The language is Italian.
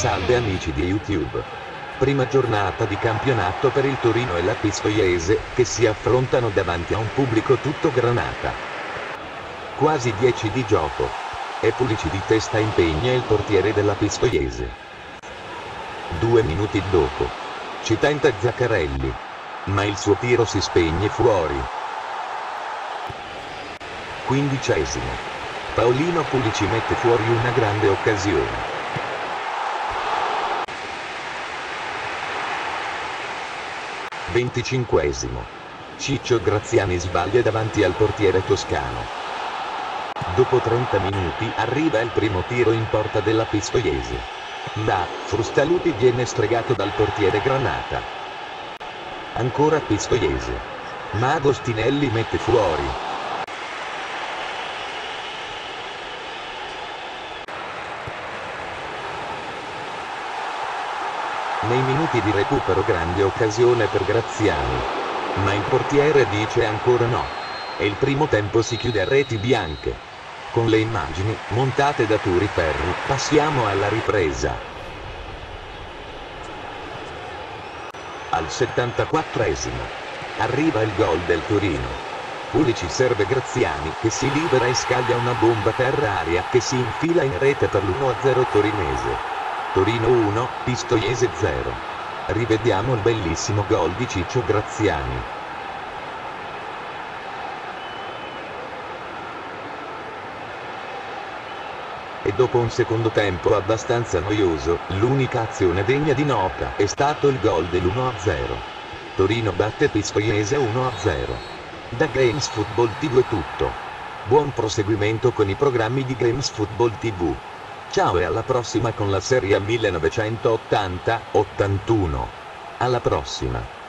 Salve amici di YouTube. Prima giornata di campionato per il Torino e la Pistoiese, che si affrontano davanti a un pubblico tutto granata. Quasi 10 di gioco. E Pulici di testa impegna il portiere della Pistoiese. Due minuti dopo. Ci tenta Zaccarelli. Ma il suo tiro si spegne fuori. Quindicesimo. Paolino Pulici mette fuori una grande occasione. Venticinquesimo. Ciccio Graziani sbaglia davanti al portiere toscano. Dopo 30 minuti arriva il primo tiro in porta della Pistoiese. Ma, Frustaluti viene stregato dal portiere Granata. Ancora Pistoiese. Ma Agostinelli mette fuori. Nei minuti di recupero grande occasione per Graziani. Ma il portiere dice ancora no. E il primo tempo si chiude a reti bianche. Con le immagini, montate da Turi Ferri, passiamo alla ripresa. Al 74esimo. Arriva il gol del Torino. Pulici serve Graziani che si libera e scaglia una bomba terra-aria che si infila in rete per l'1-0 torinese. Torino 1, Pistoiese 0. Rivediamo il bellissimo gol di Ciccio Graziani. E dopo un secondo tempo abbastanza noioso, l'unica azione degna di nota è stato il gol dell'1-0. Torino batte Pistoiese 1-0. Da Games Football TV è tutto. Buon proseguimento con i programmi di Games Football TV. Ciao e alla prossima con la serie 1980-81. Alla prossima.